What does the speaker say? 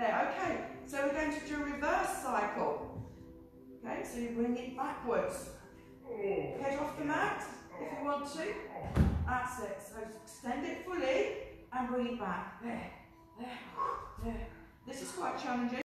There, okay. So we're going to do a reverse cycle. Okay, so you bring it backwards. Head off the mat if you want to. That's it. So extend it fully and bring it back. There, there, there. This is quite challenging.